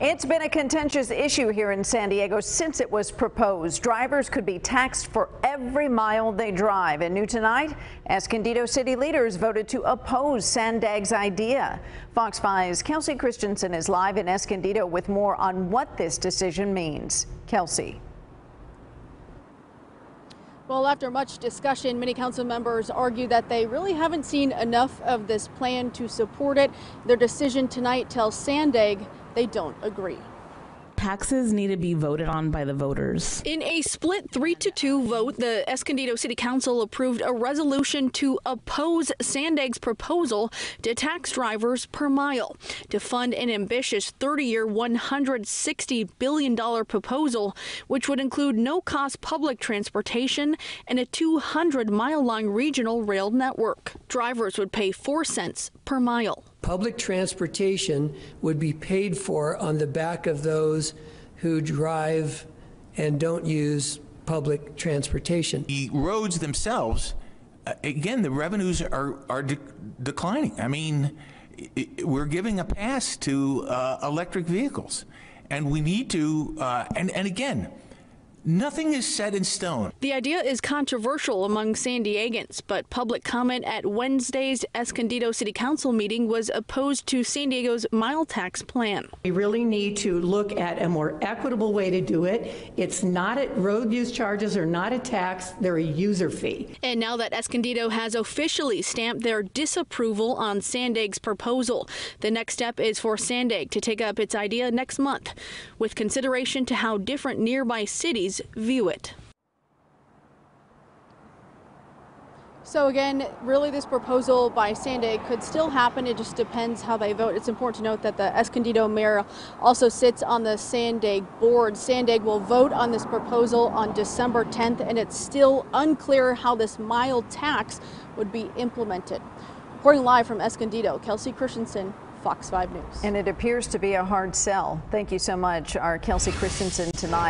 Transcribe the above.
It's been a contentious issue here in San Diego since it was proposed. Drivers could be taxed for every mile they drive. And new tonight, Escondido city leaders voted to oppose Sandag's idea. Fox 5's Kelsey Christensen is live in Escondido with more on what this decision means. Kelsey. Well, after much discussion, many council members argue that they really haven't seen enough of this plan to support it. Their decision tonight tells Sandag they don't agree. Taxes need to be voted on by the voters. In a split 3 to 2 vote, the Escondido City Council approved a resolution to oppose Sandag's proposal to tax drivers per mile to fund an ambitious 30 year, $160 billion proposal, which would include no cost public transportation and a 200 mile long regional rail network. Drivers would pay 4 cents per mile public transportation would be paid for on the back of those who drive and don't use public transportation. The roads themselves, uh, again, the revenues are, are de declining. I mean, we're giving a pass to uh, electric vehicles. And we need to, uh, and, and again, Nothing is set in stone. The idea is controversial among San Diegans, but public comment at Wednesday's Escondido City Council meeting was opposed to Sandag's mile tax plan. We really need to look at a more equitable way to do it. It's not a road use charges are not a tax, they're a user fee. And now that Escondido has officially stamped their disapproval on Sandag's proposal, the next step is for Sandag to take up its idea next month, with consideration to how different nearby cities view it. So again, really this proposal by Sandag could still happen. It just depends how they vote. It's important to note that the Escondido mayor also sits on the Sandag board. Sandag will vote on this proposal on December 10th, and it's still unclear how this mild tax would be implemented. Reporting live from Escondido, Kelsey Christensen, Fox 5 News. And it appears to be a hard sell. Thank you so much, our Kelsey Christensen tonight.